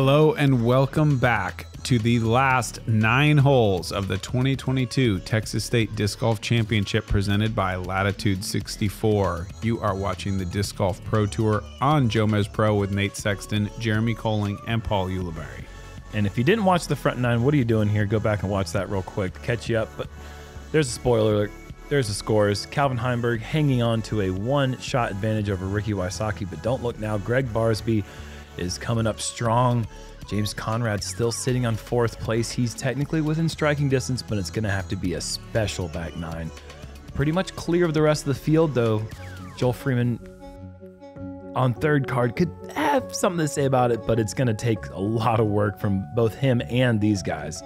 Hello and welcome back to the last nine holes of the 2022 Texas State Disc Golf Championship presented by Latitude 64. You are watching the Disc Golf Pro Tour on Jomez Pro with Nate Sexton, Jeremy Koling, and Paul Ulibarri. And if you didn't watch the front nine, what are you doing here? Go back and watch that real quick to catch you up. But there's a spoiler alert. There's the scores. Calvin Heimburg hanging on to a one shot advantage over Ricky Wysocki. But don't look now. Greg Barsby is coming up strong. James Conrad still sitting on fourth place. He's technically within striking distance, but it's going to have to be a special back nine. Pretty much clear of the rest of the field, though. Joel Freeman on third card could have something to say about it, but it's going to take a lot of work from both him and these guys.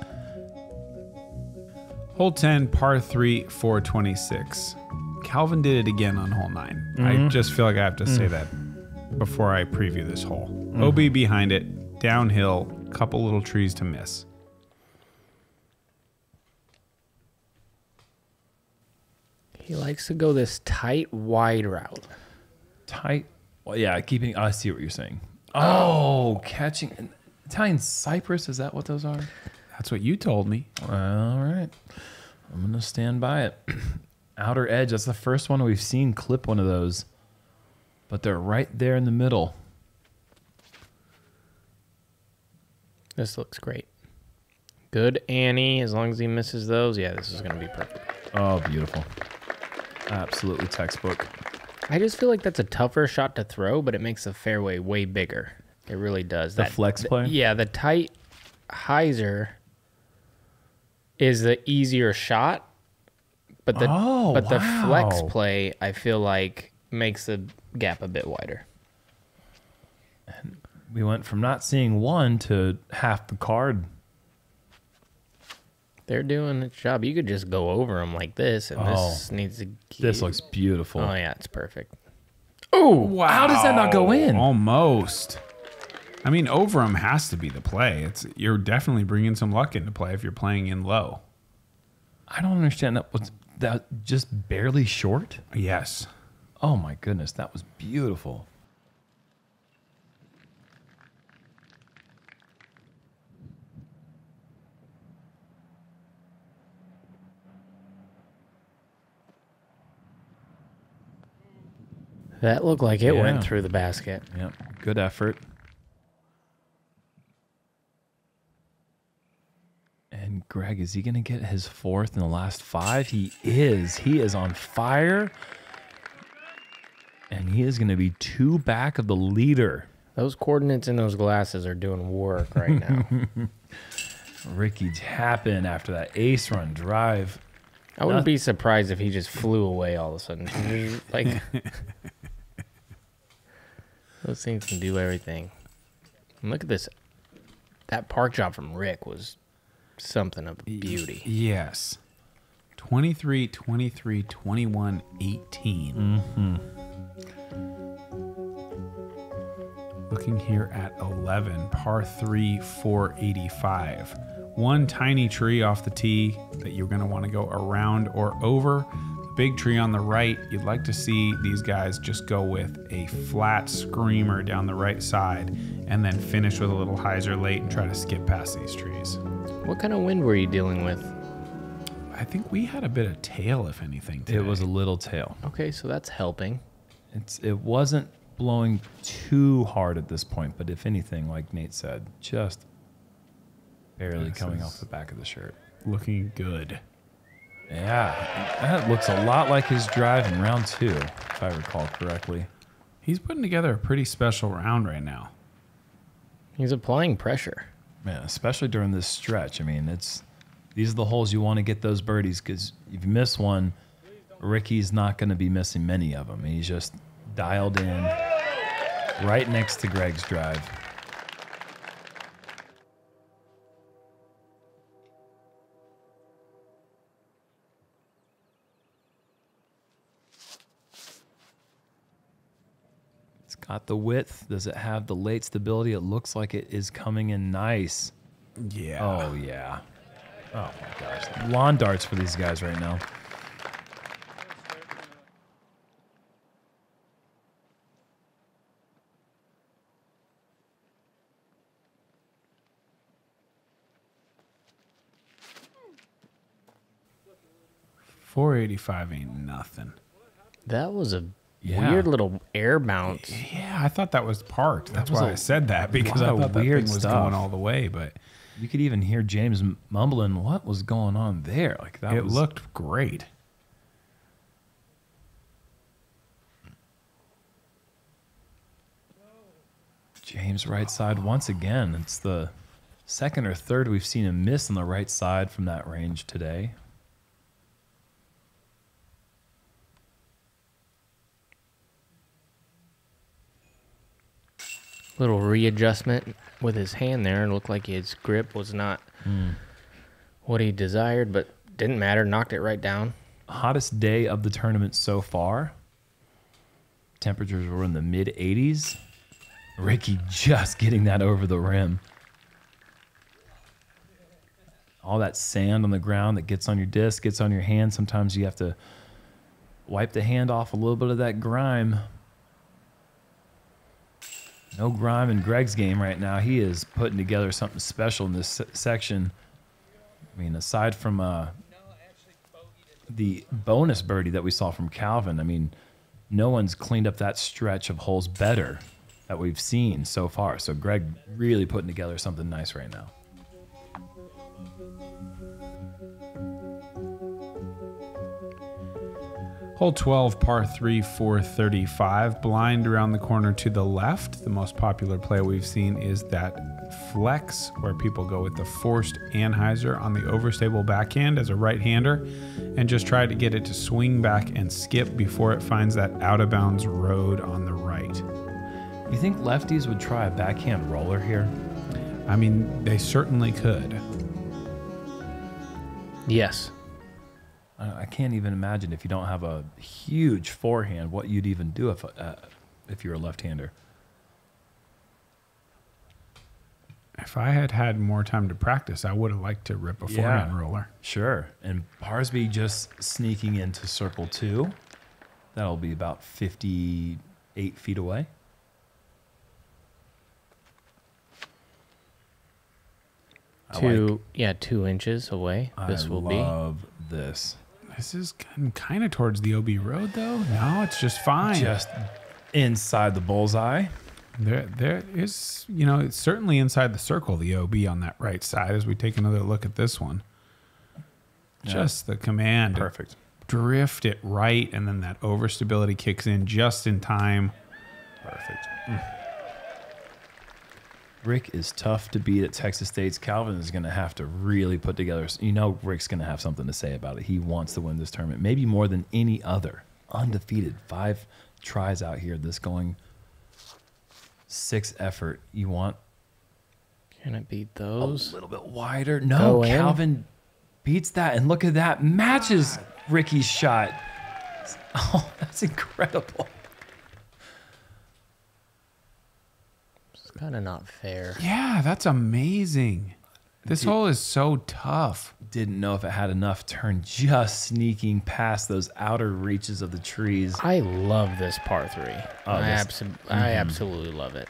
Hole 10, par 3, 426. Calvin did it again on hole 9. I mm-hmm. just feel like I have to say mm. that before I preview this hole. Mm-hmm. OB behind it, downhill, couple little trees to miss. He likes to go this tight, wide route. Tight. Well, yeah, keeping. I see what you're saying. Oh, catching. Italian Cypress, is that what those are? That's what you told me. All right. I'm going to stand by it. Outer edge, that's the first one we've seen clip one of those. But they're right there in the middle. This looks great. Good Annie. As long as he misses those, yeah, this is going to be perfect. Oh, beautiful. Absolutely textbook. I just feel like that's a tougher shot to throw, but it makes the fairway way bigger. It really does. The flex play? yeah, the tight hyzer is the easier shot, but the Oh, but the flex play I feel like makes the gap a bit wider. And We went from not seeing one to half the card. They're doing its job. You could just go over them like this, and this oh. needs to. This looks beautiful. Oh yeah, it's perfect. Oh wow. How does that not go in? Almost. I mean, over them has to be the play. It's you're definitely bringing some luck into play if you're playing in low. I don't understand that. Was that just barely short? Yes. Oh my goodness, that was beautiful. That looked like it Yeah. went through the basket. Yep, good effort. And Greg, is he going to get his fourth in the last five? He is. He is on fire. And he is going to be two back of the leader. Those coordinates in those glasses are doing work right now. Ricky tapping after that ace run drive. I wouldn't be surprised if he just flew away all of a sudden. like those things can do everything. And look at this. That park job from Rick was something of beauty. Yes. 23, 23, 21, 18. Mm-hmm. Looking here at 11, par 3, 485. One tiny tree off the tee that you're going to want to go around or over. Big tree on the right, you'd like to see these guys just go with a flat screamer down the right side and then finish with a little hyzer late and try to skip past these trees. What kind of wind were you dealing with? I think we had a bit of tail, if anything. Today. It was a little tail. Okay, so that's helping. It's it wasn't blowing too hard at this point, but if anything, like Nate said, just barely This coming off the back of the shirt. looking good. Yeah, that looks a lot like his drive in round two, if I recall correctly. He's putting together a pretty special round right now. He's applying pressure. Yeah, especially during this stretch. I mean, it's these are the holes you want to get those birdies because if you miss one, Ricky's not going to be missing many of them. He's just dialed in right next to Greg's drive. It's got the width. Does it have the late stability? It looks like it is coming in nice. Yeah. Oh yeah. Oh my gosh. Lawn darts for these guys right now. Four eighty five ain't nothing. That was a yeah. weird little air bounce. Yeah, I thought that was parked. That's that was why a, I said that because I thought weird that thing was stuff. going all the way, but you could even hear James mumbling, "What was going on there?" Like that it was looked great. James right side once again. It's the second or third we've seen him miss on the right side from that range today. Little readjustment with his hand there. and looked like his grip was not hmm. what he desired, but didn't matter. Knocked it right down. Hottest day of the tournament so far. Temperatures were in the mid 80s. Ricky just getting that over the rim. All that sand on the ground that gets on your disc, gets on your hand. Sometimes you have to wipe the hand off a little bit of that grime. No grime in Greg's game right now. He is putting together something special in this section. I mean, aside from uh, the bonus birdie that we saw from Calvin, I mean, no one's cleaned up that stretch of holes better that we've seen so far. So Greg really putting together something nice right now. Hole 12, par 3, 435. Blind around the corner to the left. The most popular play we've seen is that flex, where people go with the forced anhyzer on the overstable backhand as a right hander and just try to get it to swing back and skip before it finds that out of bounds road on the right. You think lefties would try a backhand roller here? I mean, they certainly could. Yes. I I can't even imagine if you don't have a huge forehand, what you'd even do if uh, if you're a left-hander. If I had had more time to practice, I would have liked to rip a Yeah. forehand roller. Sure. And Barsby just sneaking into circle two. That'll be about 58 feet away. I Two, yeah, two inches away. This I will be. love this. This is kind of towards the OB road, though. No, it's just fine. Just inside the bullseye. There, there is, you know, it's certainly inside the circle, the OB on that right side as we take another look at this one. Yeah. Just the command. Perfect. Drift it right, and then that overstability kicks in just in time. Perfect. Mm. Rick is tough to beat at Texas State's. Calvin is going to have to really put together. You know, Rick's going to have something to say about it. He wants to win this tournament, maybe more than any other. Undefeated, five tries out here. This going six effort. You want Can it beat those? a little bit wider. No, Go in. Calvin beats that, and look at that matches Ricky's shot. Oh, that's incredible. Kind of not fair. Yeah, that's amazing. This hole is so tough. didn't know if it had enough turn just sneaking past those outer reaches of the trees. I love this par three. Oh, I, this- abso- I mm-hmm. absolutely love it.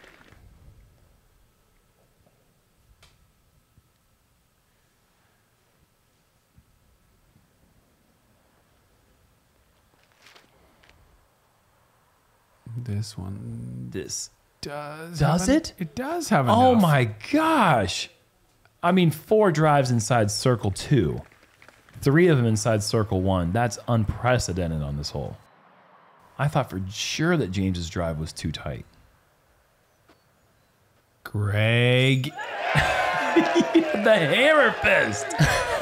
This one This does. Does it? It does have Oh my gosh. I mean, four drives inside circle two, three of them inside circle one. That's unprecedented on this hole. I thought for sure that James's drive was too tight. Greg, The hammer fist.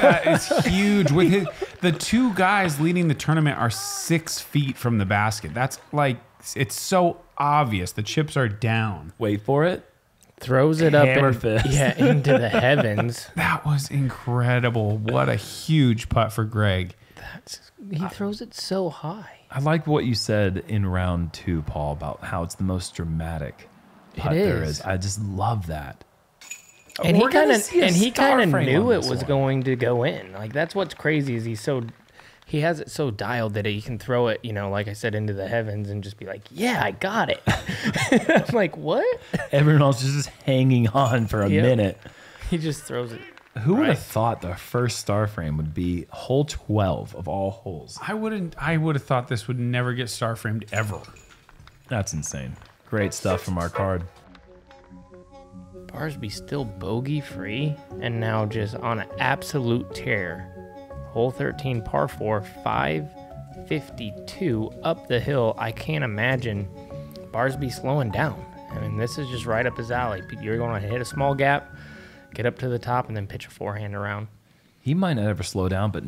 that is huge. With his, the two guys leading the tournament are six feet from the basket. That's like it's so obvious. The chips are down. Wait for it. Throws it up Hammer in- fist. yeah, into the heavens. That was incredible. What a huge putt for Greg. That's, he throws it so high. I like what you said in round two, Paul, about how it's the most dramatic putt there is. is. I just love that. And he We're gonna kind of and he kind of knew it was one. going to go in. Like that's what's crazy is he's so he has it so dialed that he can throw it, you know, like I said, into the heavens and just be like, "Yeah, I got it." I'm like, "What?" Everyone else is just hanging on for a Yep. minute. He just throws it Who would have thought the first star frame would be hole 12 of all holes? I wouldn't. I would have thought this would never get star framed ever. That's insane. Great stuff from our card. Barsby still bogey free and now just on an absolute tear. Hole 13, par 4, 552 up the hill. I can't imagine Barsby slowing down. I mean, this is just right up his alley. You're going to hit a small gap, get up to the top, and then pitch a forehand around. He might not ever slow down, but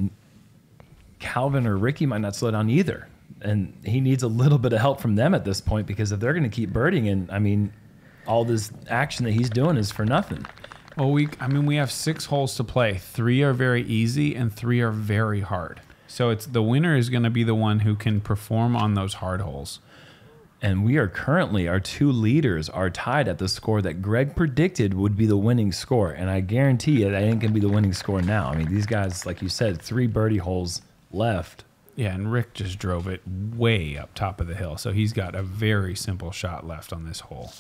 Calvin or Ricky might not slow down either. And he needs a little bit of help from them at this point because if they're going to keep birding, and I mean, all this action that he's doing is for nothing. Well, we. I mean, we have six holes to play. Three are very easy, and three are very hard. So it's the winner is going to be the one who can perform on those hard holes. And we are currently, our two leaders are tied at the score that Greg predicted would be the winning score. And I guarantee you that ain't going to be the winning score now. I mean, these guys, like you said, three birdie holes left. Yeah, and Rick just drove it way up top of the hill, so he's got a very simple shot left on this hole.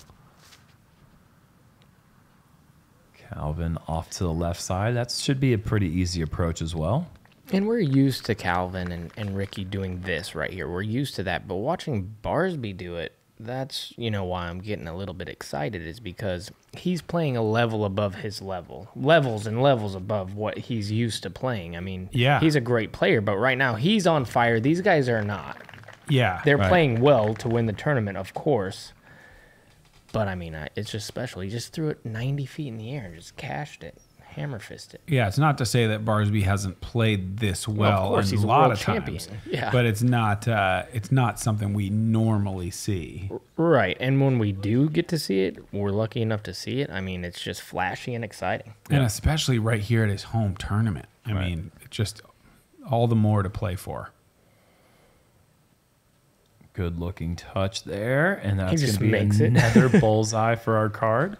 Calvin off to the left side. That should be a pretty easy approach as well. And we're used to Calvin and, and Ricky doing this right here. We're used to that. But watching Barsby do it, that's, you know, why I'm getting a little bit excited is because he's playing a level above his level. Levels and levels above what he's used to playing. I mean, Yeah. he's a great player, but right now he's on fire. These guys are not. Yeah, They're Right. playing well to win the tournament, of course. But I mean, it's just special. He just threw it 90 feet in the air and just cashed it, hammer fisted. Yeah, it's not to say that Barsby hasn't played this well course, in a lot of champion. times. Yeah. But it's not uh, it's not something we normally see. Right. And when we do get to see it, we're lucky enough to see it. I mean, it's just flashy and exciting. And especially right here at his home tournament. I Right. mean, just all the more to play for. Good looking touch there. And that's going to be makes it. another bullseye for our card.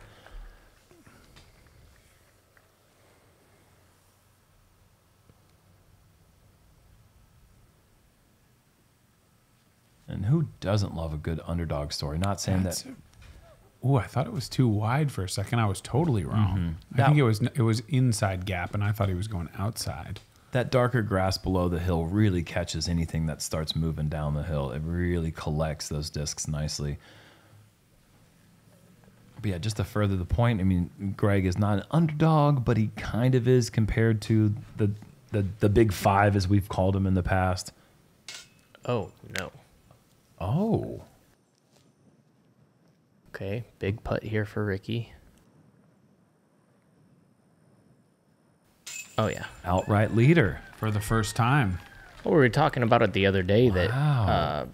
And who doesn't love a good underdog story? Not saying That's- that Oh, I thought it was too wide for a second. I was totally wrong. Mm-hmm. I That- think it was it was inside gap, and I thought he was going outside. That darker grass below the hill really catches anything that starts moving down the hill. It really collects those discs nicely. But yeah, just to further the point, I mean, Greg is not an underdog, but he kind of is compared to the the, the big five as we've called him in the past. Oh, no. Oh, Okay. Big putt here for Ricky. Oh, yeah. outright leader. For the first time. Well, we were talking about it the other day that Wow. uh,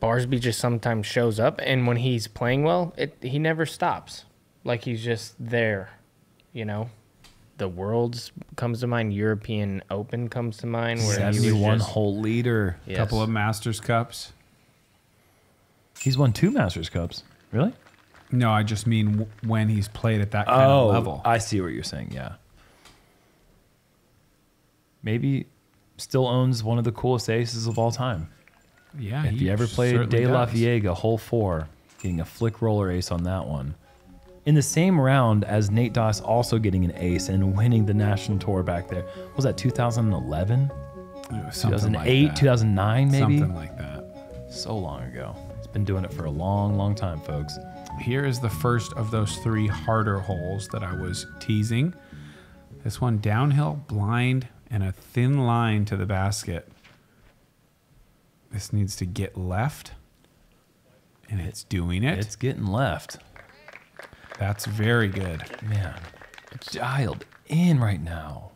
Barsby just sometimes shows up, and when he's playing well, it he never stops. Like he's just there, you know. The Worlds comes to mind. European Open comes to mind. Where he was Seventy-one just- hole leader. Yes. Couple of Masters Cups. He's won two Masters Cups. Really? No, I just mean w- when he's played at that kind oh, of level. I see what you're saying. Yeah. Maybe still owns one of the coolest aces of all time. yeah, If he you ever played De La does. Veaga, hole four, getting a flick roller ace on that one. In the same round as Nate Doss also getting an ace and winning the national tour back there. Was that 2011? It was something like 2008, that. 2009 maybe? Something like that. So long ago. It's been doing it for a long, long time, folks. Here is the first of those three harder holes that I was teasing. This one downhill, blind, and a thin line to the basket. This needs to get left, and it's doing it. It's getting left. That's very good. Man, it's dialed in right now.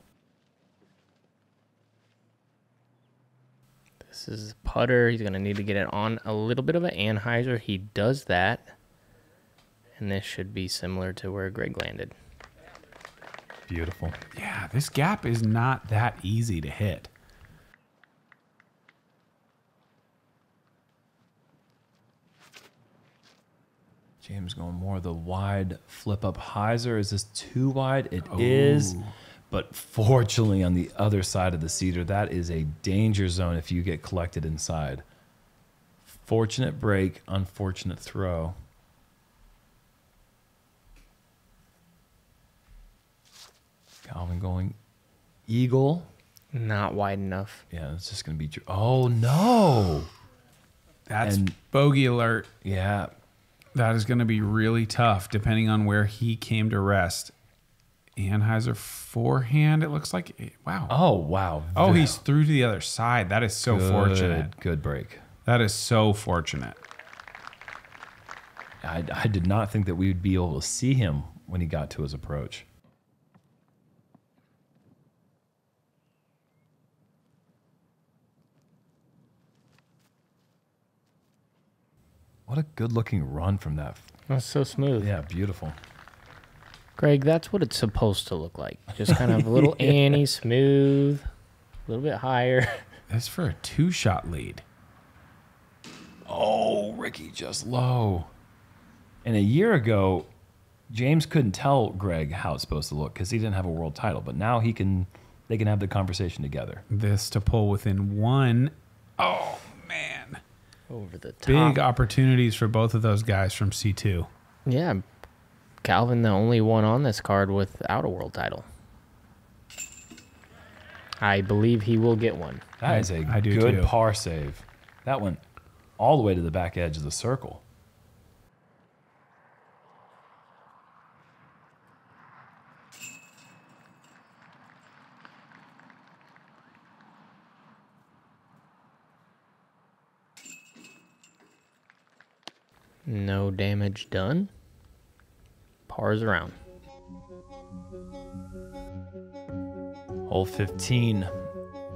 This is putter. He's gonna need to get it on a little bit of an anhyzer. He does that, and this should be similar to where Greg landed. Beautiful. Yeah, this gap is not that easy to hit. James going more the wide flip up hyzer. Is this too wide? It is, Ooh. But fortunately, on the other side of the cedar, that is a danger zone if you get collected inside. Fortunate break, unfortunate throw. Calvin Calvin going eagle. Not wide enough. Yeah, it's just going to be. dr- Oh, no. That's And- bogey alert. Yeah. That is going to be really tough depending on where he came to rest. anhyzer forehand, it looks like. Eh, wow. Oh, wow. Oh, Ve- he's through to the other side. That is so good, fortunate. Good break. That is so fortunate. I, I did not think that we would be able to see him when he got to his approach. What a good looking run from that. That's so smooth. Yeah, beautiful. Greg, that's what it's supposed to look like. Just kind of a little Annie, smooth, a little bit higher. That's for a two shot lead. Oh, Ricky just low. And a year ago, James couldn't tell Greg how it's supposed to look because he didn't have a world title. But now he can. They can have the conversation together. This to pull within one. Oh, man. Over the top. Big opportunities for both of those guys from C2. Yeah. Calvin, the only one on this card without a world title. I believe he will get one. That is a I do good too. par save. That went all the way to the back edge of the circle. No damage done. Pars around. Hole 15.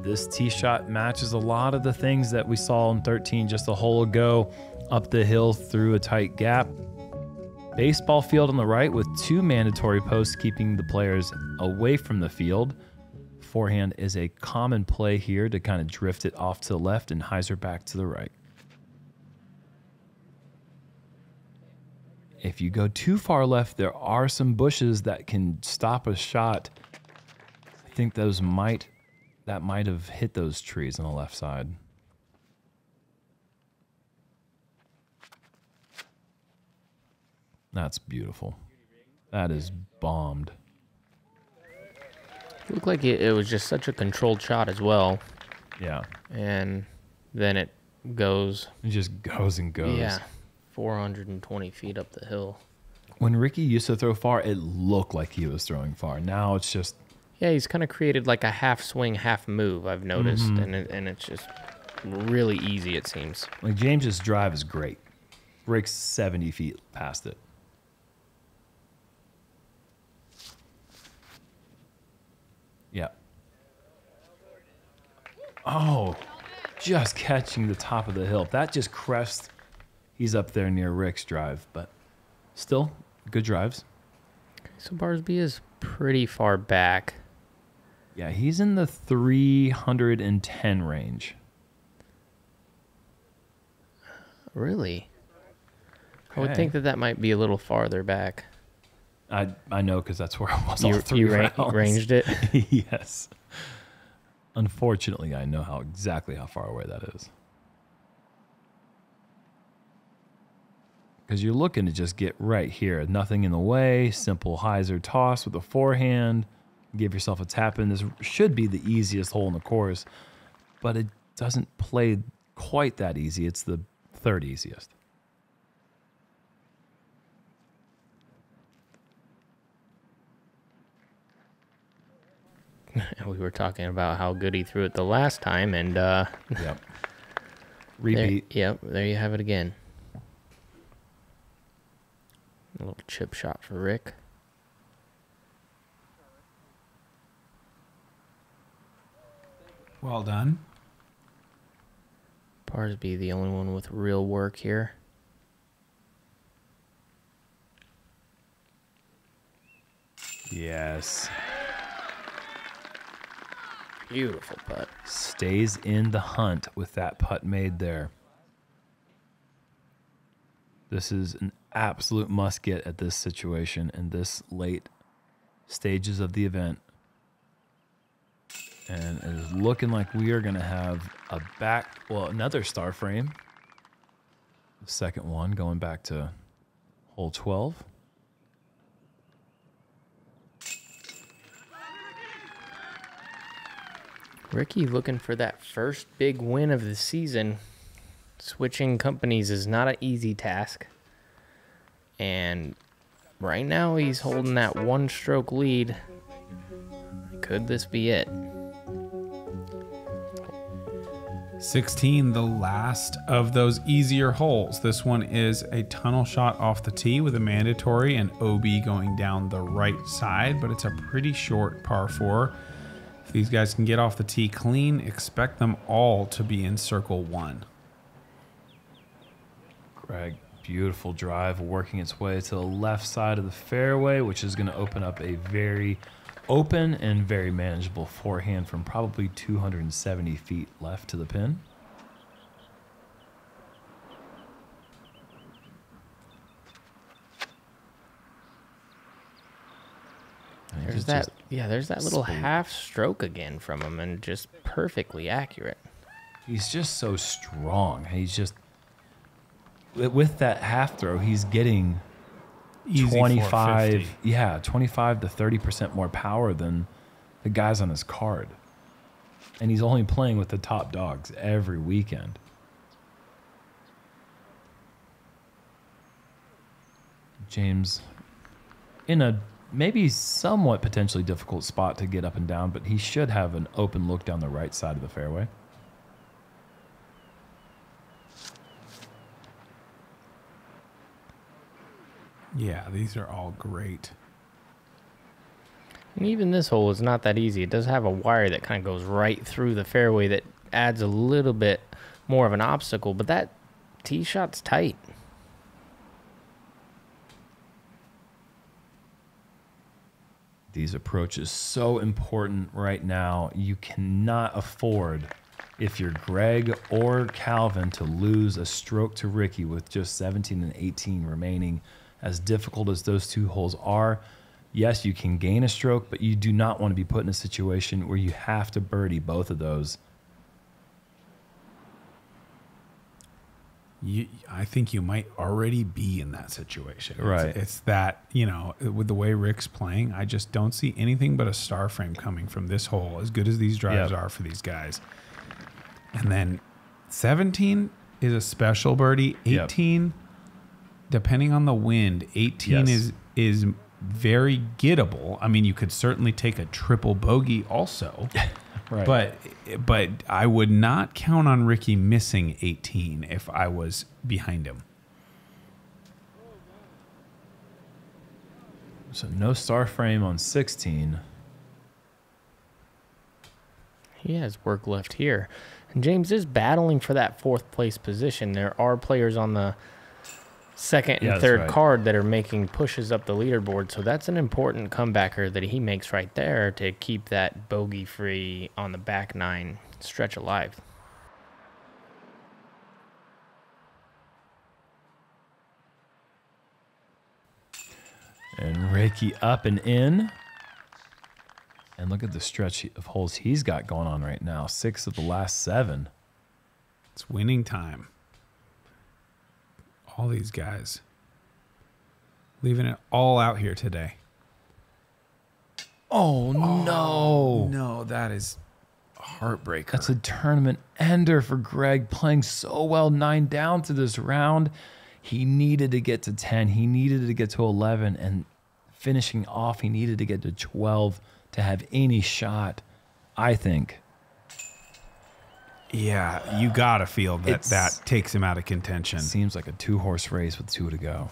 This tee shot matches a lot of the things that we saw in 13 just a hole ago. Up the hill through a tight gap. Baseball field on the right with two mandatory posts keeping the players away from the field. Forehand is a common play here to kind of drift it off to the left and hyzer back to the right. If you go too far left, there are some bushes that can stop a shot. I think those might that might have hit those trees on the left side. That's beautiful. That is bombed. It looked like it, it was just such a controlled shot as well. Yeah. And then it goes, It just goes and goes. yeah, 420 feet up the hill. When Ricky used to throw far, it looked like he was throwing far. Now it's just Yeah, he's kind of created like a half swing, half move, I've noticed. Mm-hmm. And, it, and it's just really easy, it seems. like James's drive is great. breaks 70 feet past it. Yeah. Oh, just catching the top of the hill. That just crest. He's up there near Rick's drive, but still good drives. So Barsby is pretty far back. Yeah, he's in the 310 range. Really? I would think that that might be a little farther back. I I know because that's where I was all You, three you ra- ranged it? yes. Unfortunately, I know how exactly how far away that is. Because you're looking to just get right here. Nothing in the way. Simple hyzer toss with a forehand. Give yourself a tap in. This should be the easiest hole in the course, but it doesn't play quite that easy. It's the third easiest. we were talking about how good he threw it the last time, and uh, Yep. there, Repeat. yep, there you have it again. A little chip shot for Rick. Well done. Barsby, the only one with real work here. Yes. Beautiful putt. stays in the hunt with that putt made there. This is an absolute must get at this situation in this late stages of the event. And it is looking like we are going to have a back, well, another star frame. The second one going back to hole 12. Ricky looking for that first big win of the season. Switching companies is not an easy task. And right now he's holding that one stroke lead. Could this be it? 16, the last of those easier holes. This one is a tunnel shot off the tee with a mandatory and OB going down the right side, but it's a pretty short par four. If these guys can get off the tee clean, expect them all to be in circle one. Greg, beautiful drive working its way to the left side of the fairway, which is going to open up a very open and very manageable forehand from probably 270 feet left to the pin. There's that yeah, there's that little smooth. half stroke again from him and just perfectly accurate. He's just so strong. He's just with- that half throw, he's getting Easy 25 yeah 25 to 30 percent more power than the guys on his card. And he's only playing with the top dogs every weekend. James in a maybe somewhat potentially difficult spot to get up and down but he should have an open look down the right side of the fairway Yeah, these are all great. And even this hole is not that easy. It does have a wire that kind of goes right through the fairway that adds a little bit more of an obstacle, but that tee shot's tight. these approaches so important right now. You cannot afford, if you're Greg or Calvin, to lose a stroke to Ricky with just 17 and 18 remaining. As difficult as those two holes are, yes, you can gain a stroke, but you do not want to be put in a situation where you have to birdie both of those. You, I think you might already be in that situation. Right. It's, that, you know, with the way Rick's playing, I just don't see anything but a star frame coming from this hole, as good as these drives Yep. are for these guys. And then 17 is a special birdie. Yep. 18, depending on the wind, 18 Yes. is is very gettable. I mean, you could certainly take a triple bogey also. Right. But but I would not count on Ricky missing 18 if I was behind him. so no star frame on 16. He has work left here. And James is battling for that fourth place position. There are players on the second and Yeah, third right. card that are making pushes up the leaderboard. So that's an important comebacker that he makes right there to keep that bogey free on the back nine stretch alive. And Ricky up and in. And look at the stretch of holes he's got going on right now. Six of the last seven. It's winning time. All these guys leaving it all out here today. Oh, oh, no. No, that is heartbreaker. That's a tournament ender for Greg playing so well nine down to this round. He needed to get to 10. He needed to get to 11. And finishing off, he needed to get to 12 to have any shot, I think. Yeah, you got to feel that It's- that takes him out of contention. Seems like a two horse race with two to go.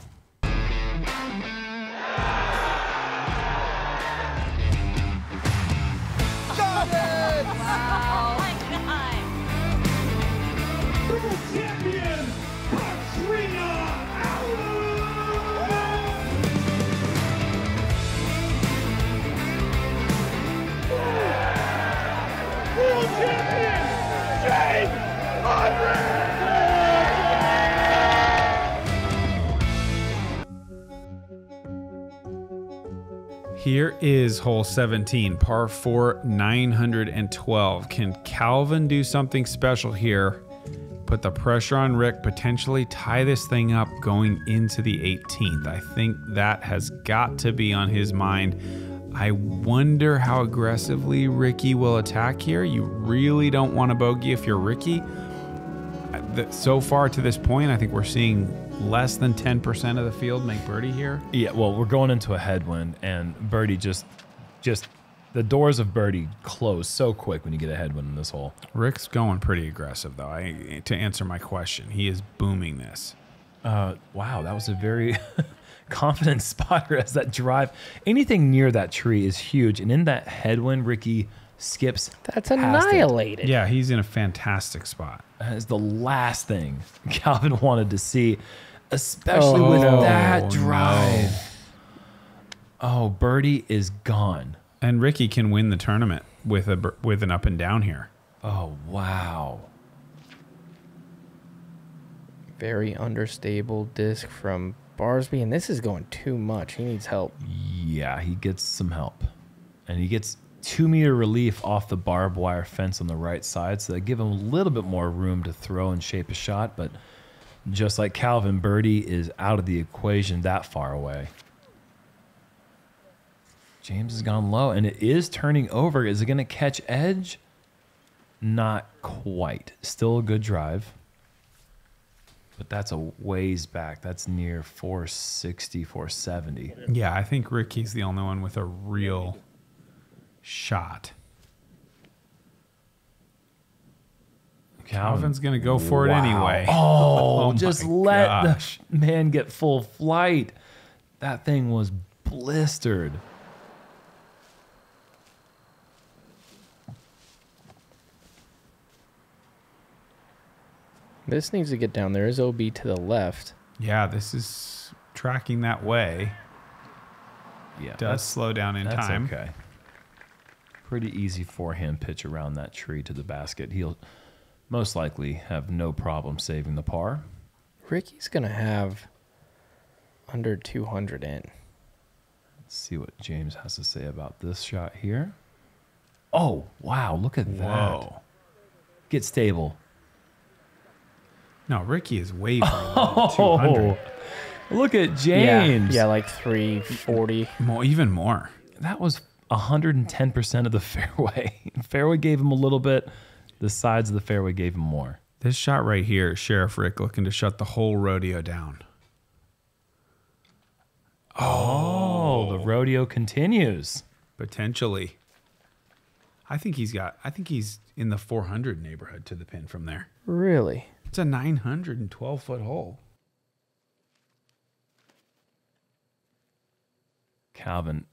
Here is hole 17, par 4, 912. Can Calvin do something special here? Put the pressure on Rick, potentially tie this thing up going into the 18th. I think that has got to be on his mind. I wonder how aggressively Ricky will attack here. You really don't want to bogey if you're Ricky. Uh, So far to this point, I think we're seeing less than 10% of the field make birdie here. Yeah, well, we're going into a headwind, and birdie just, just the doors of birdie close so quick when you get a headwind in this hole. Rick's going pretty aggressive, though. I, to answer my question, he is booming this. Uh, wow, that was a very confident spotter as that drive. Anything near that tree is huge, and in that headwind, Ricky skips. That's past it. annihilated. Yeah, he's in a fantastic spot. That is the last thing Calvin wanted to see, especially with Oh, that no. drive. Oh, birdie is gone. And Ricky can win the tournament with a with an up and down here. Oh wow. Very understable disc from Barsby, and this is going too much. He needs help. Yeah, he gets some help. And he gets two meter relief off the barbed wire fence on the right side, so they give him a little bit more room to throw and shape a shot. But just like Calvin, Birdie is out of the equation that far away. James has gone low, and it is turning over. Is it going to catch edge? Not quite. Still a good drive. But that's a ways back. That's near 460, 470. Yeah, I think Ricky's the only one with a real shot. Calvin's going to go for it anyway. Oh, Oh just let gosh. the man get full flight. That thing was blistered. This needs to get down. There is OB to the left. Yeah, this is tracking that way. Yeah, Does slow down in that's time. okay. Pretty easy forehand pitch around that tree to the basket. He'll most likely have no problem saving the par. Ricky's gonna have under 200 in. Let's see what James has to say about this shot here. Oh, wow, look at that. Whoa. Get stable. No, Ricky is way below than 200. Look at James. Yeah, yeah, like 340. More, even more. that was 110% of the fairway. fairway gave him a little bit. The sides of the fairway gave him more. This shot right here is Sheriff Rick looking to shut the whole rodeo down. Oh, the rodeo continues. Potentially. I think he's got, I think he's in the 400 neighborhood to the pin from there. Really? It's a 912 foot hole. Calvin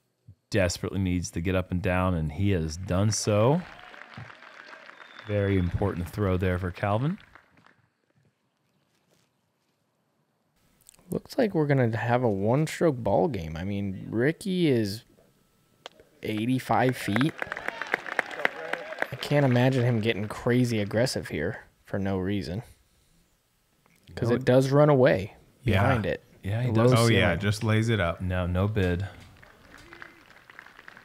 desperately needs to get up and down, and he has done so. Very important throw there for Calvin. Looks like we're gonna have a one-stroke ball game. I mean, Ricky is 85 feet. I can't imagine him getting crazy aggressive here for no reason. Because No, it does run away Yeah. behind it. Yeah, he does. Oh, yeah, just lays it up. No, no bid.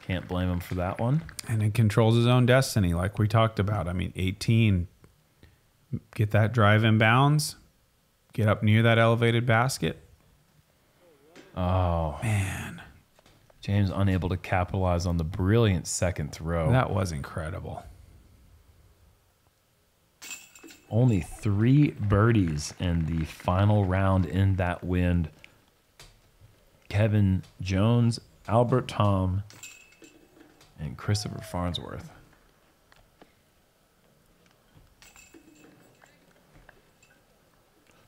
Can't blame him for that one. And it controls his own destiny, like we talked about. I mean, 18, get that drive in bounds, get up near that elevated basket. Oh, Man, James unable to capitalize on the brilliant second throw. that was incredible. Only three birdies in the final round in that wind. Kevin Jones, Albert Tamm, and Christopher Farnsworth.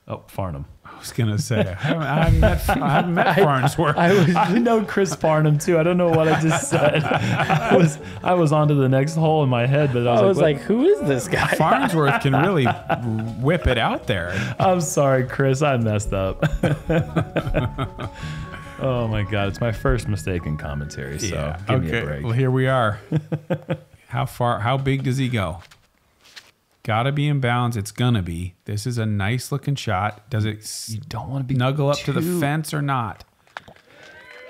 Oh, Farnham. I was going to say, I haven't, I haven't met, I haven't met Farnsworth. I was I know Chris Farnham too. I don't know what I just said. I was I was on to the next hole in my head, but I was, I was like, like, who is this guy? Farnsworth can really whip it out there. I'm sorry, Chris. I messed up. Oh my god, it's my first mistake in commentary. So give me a break. Well, here we are. how far? How big does he go? Got to be in bounds. It's gonna be. This is a nice looking shot. Does it you don't want to be snuggle up to the fence or not?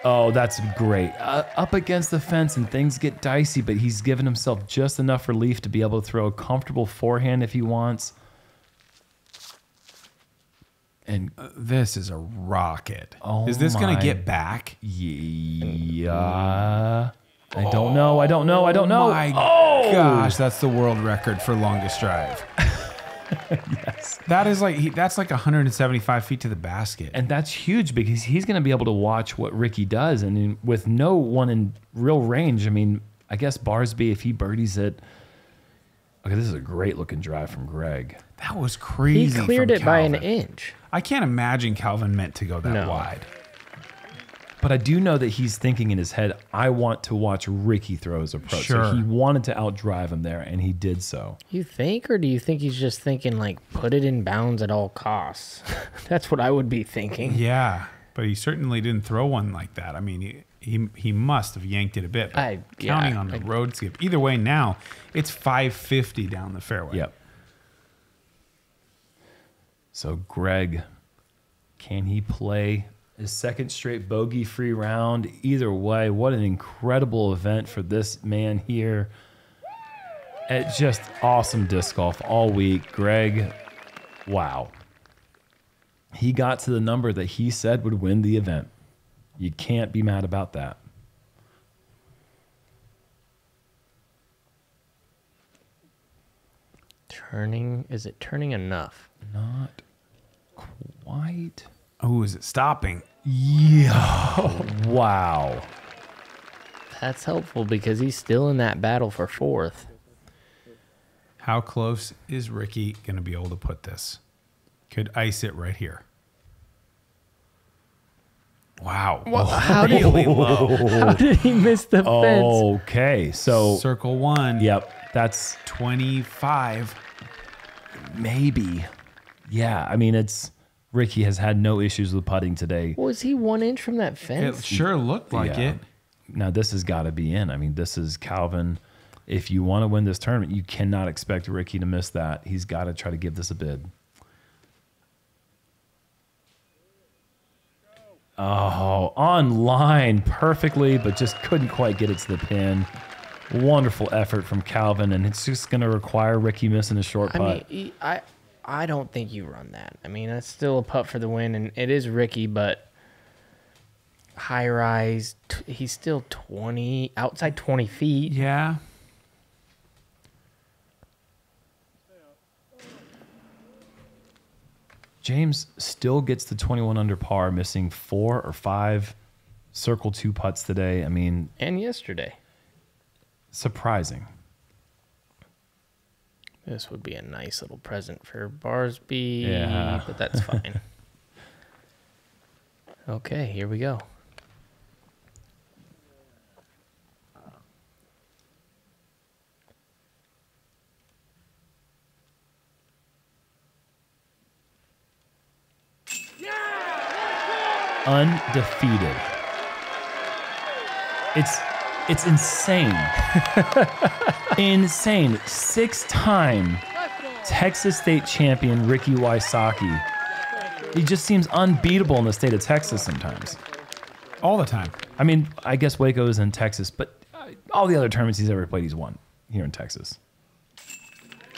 Oh, that's great. Uh, up against the fence and things get dicey, but he's given himself just enough relief to be able to throw a comfortable forehand if he wants. And uh, This is a rocket. Oh is this gonna get back? yeah, I don't know. I don't know. I don't know. Oh my oh, gosh, that's the world record for longest drive. yes. That is like he, that's like 175 feet to the basket. And that's huge because he's going to be able to watch what Ricky does. And in, with no one in real range, I mean, I guess Barsby, if he birdies it. Okay, this is a great looking drive from Greg. that was crazy. He cleared from it by an inch. I can't imagine Calvin meant to go that No. wide. But I do know that he's thinking in his head, I want to watch Ricky throw his approach. Sure. So he wanted to outdrive him there, and he did so. You think, or do you think he's just thinking like put it in bounds at all costs? That's what I would be thinking. Yeah, but he certainly didn't throw one like that. I mean, he he, he must have yanked it a bit. but I- yeah, counting on the I- road skip. Either way, now it's 550 down the fairway. Yep. So Greg, can he play his second straight bogey free round? Either way, what an incredible event for this man here. at just awesome disc golf all week. Greg, wow. He got to the number that he said would win the event. You can't be mad about that. Turning, is it turning enough? Not quite. Oh, is it stopping? Yeah. wow. That's helpful because he's still in that battle for fourth. How close is Ricky going to be able to put this? Could ice it right here. Wow. Oh, how did, how did he miss the fence? Okay, so Circle one. yep, that's 25. maybe. Yeah, I mean it's Ricky has had no issues with putting today. Was he one inch from that fence? It sure looked like Yeah. it. Now this has got to be in. I mean, this is Calvin. If you want to win this tournament, you cannot expect Ricky to miss that. He's got to try to give this a bid. Oh, online perfectly, but just couldn't quite get it to the pin. Wonderful effort from Calvin, and it's just going to require Ricky missing a short putt. I putt. mean, I I don't think you run that. I mean, that's still a putt for the win, and it is Ricky, but high rise. T- he's still twenty outside twenty feet. Yeah. James still gets the 21 under par, missing four or five circle two putts today. I mean, And yesterday, surprising. this would be a nice little present for Barsby. Yeah. but that's fine. okay, here we go. Undefeated. It's it's insane. insane. Six-time Texas State champion Ricky Wysocki. He just seems unbeatable in the state of Texas sometimes. All the time. I mean, I guess Waco is in Texas, but all the other tournaments he's ever played, he's won here in Texas.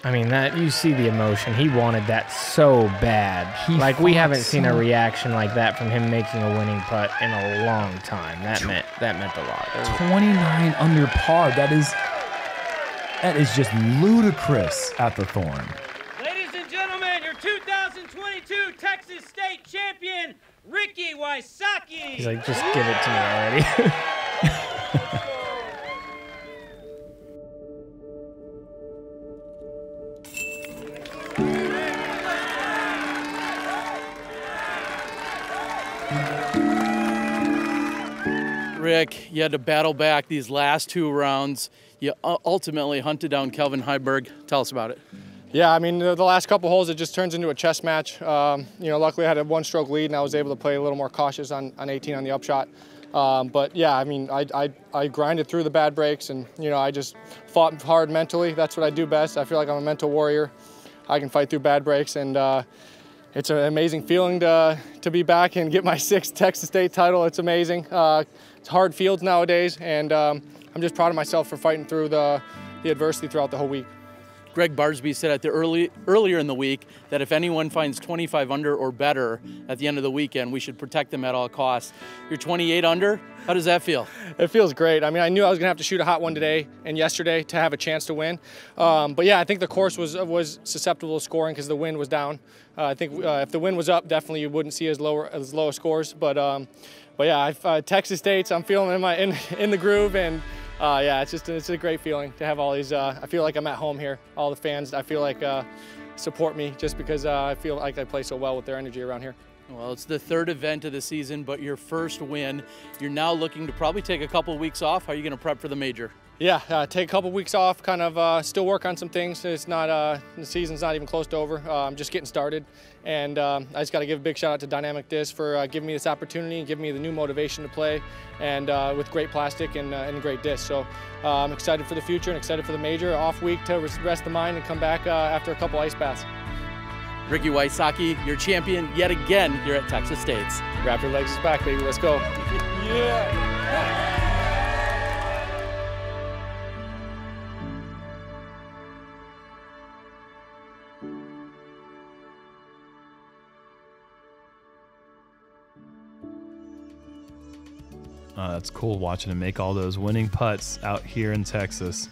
I mean that you see the emotion. He wanted that so bad. He like we haven't seen a reaction like that from him making a winning putt in a long time. That meant that meant a lot. 29 under par. That is that is just ludicrous at the Thorn. Ladies and gentlemen, your 2022 Texas State champion, Ricky Wysocki. He's like, just give it to me already. Rick, you had to battle back these last two rounds. You ultimately hunted down Calvin Heimburg. Tell us about it. Yeah, I mean, the, last couple holes, it just turns into a chess match. Um, you know, luckily I had a one stroke lead and I was able to play a little more cautious on, on 18 on the upshot. Um, but yeah, I mean, I, I, I grinded through the bad breaks and, you know, I just fought hard mentally. That's what I do best. I feel like I'm a mental warrior. I can fight through bad breaks and uh, it's an amazing feeling to, to be back and get my sixth Texas State title. It's amazing. Uh, it's hard fields nowadays and um, I'm just proud of myself for fighting through the, the adversity throughout the whole week. Greg Barsby said at the early earlier in the week that if anyone finds 25 under or better at the end of the weekend, we should protect them at all costs. You're 28 under. How does that feel? It feels great. I mean, I knew I was going to have to shoot a hot one today and yesterday to have a chance to win. Um, but yeah, I think the course was was susceptible to scoring because the wind was down. Uh, I think uh, if the wind was up, definitely you wouldn't see as lower as low scores. But um, but yeah, uh, Texas State's. I'm feeling in my in in the groove and. Uh, yeah, it's just it's a great feeling to have all these. Uh, I feel like I'm at home here. All the fans, I feel like uh, support me just because uh, I feel like I play so well with their energy around here. Well, it's the third event of the season, but your first win. You're now looking to probably take a couple of weeks off. How are you going to prep for the major? Yeah, uh, take a couple weeks off, kind of uh, still work on some things. It's not uh, the season's not even close to over. Uh, I'm just getting started, and um, I just got to give a big shout out to Dynamic Disc for uh, giving me this opportunity and giving me the new motivation to play, and uh, with great plastic and, and great disc. So I'm excited for the future and excited for the major. Off week to rest the mind and come back after a couple ice baths. Ricky Wysocki, your champion yet again here at Texas State's. Raptor Legs is back, baby. Let's go. Yeah. Uh, that's cool watching him make all those winning putts out here in Texas.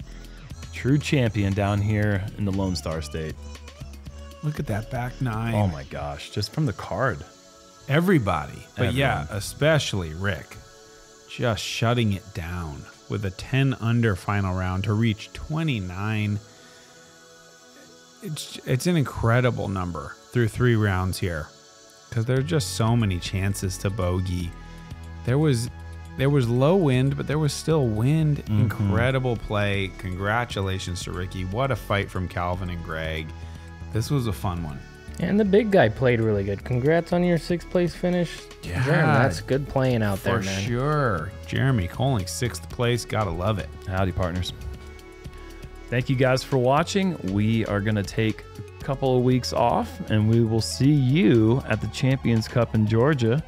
True champion down here in the Lone Star State. Look at that back nine. Oh my gosh, just from the card. Everybody, but Everyone. yeah, especially Rick, just shutting it down with a 10 under final round to reach 29. It's it's an incredible number through three rounds here, because there are just so many chances to bogey. There was there was low wind, but there was still wind. Mm-hmm. Incredible play. Congratulations to Ricky. What a fight from Calvin and Greg. This was a fun one. And the big guy played really good. Congrats on your sixth place finish. Yeah. Jeremy, that's good playing out there, For sure. Jeremy Koling, sixth place. Gotta love it. Howdy, partners. Thank you guys for watching. We are going to take a couple of weeks off and we will see you at the Champions Cup in Georgia.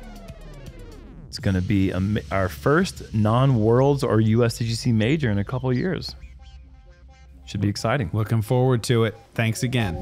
It's going to be a, our first non Worlds or USDGC major in a couple years. Should be exciting. Looking forward to it. Thanks again.